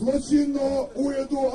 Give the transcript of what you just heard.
ご出身の大江戸